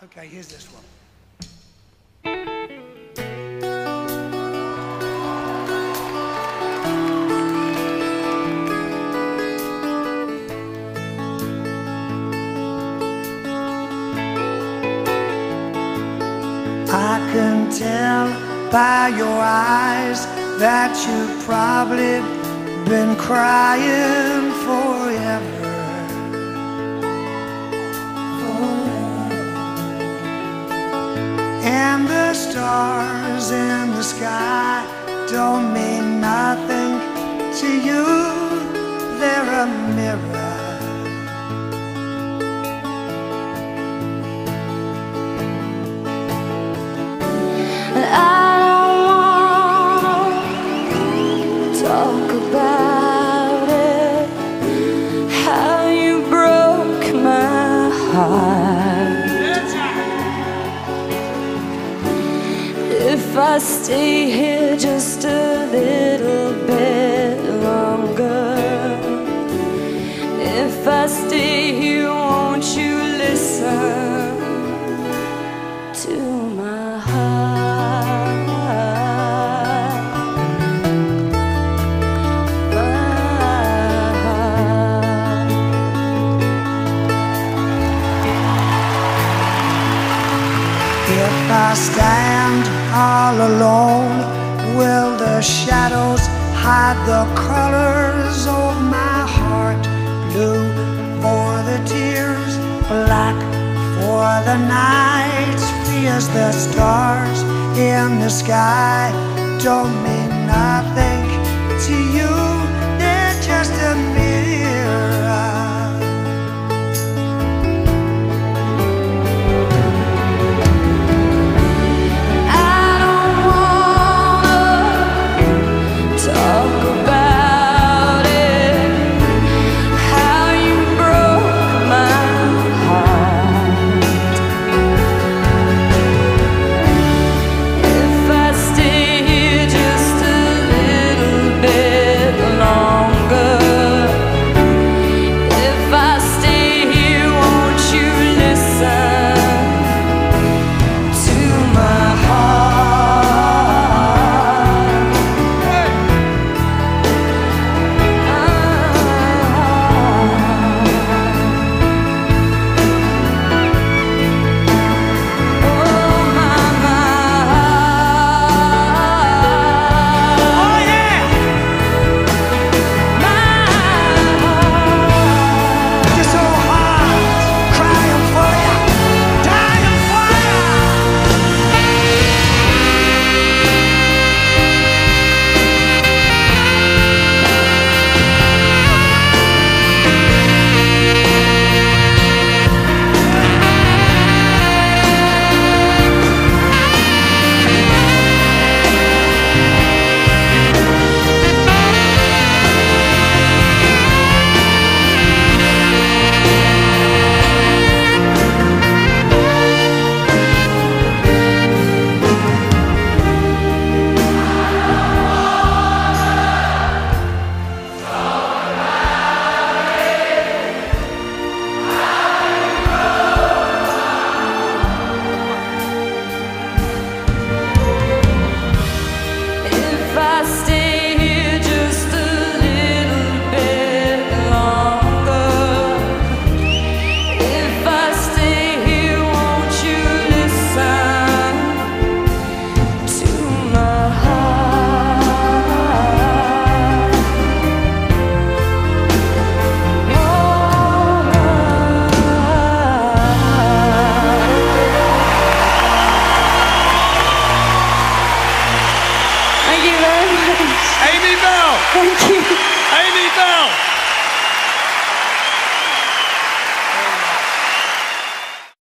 Okay, here's this one. I can tell by your eyes that you've probably been crying forever. Stars in the sky don't mean nothing to you, they're a mirror. I don't wanna talk about it. How you broke my heart. If I stay here just a little bit longer, if I stay here, won't you listen? to my heart. My heart. If I stand all alone, will the shadows hide the colors of my heart? Blue for the tears, black for the nights, fierce the stars in the sky don't mean nothing.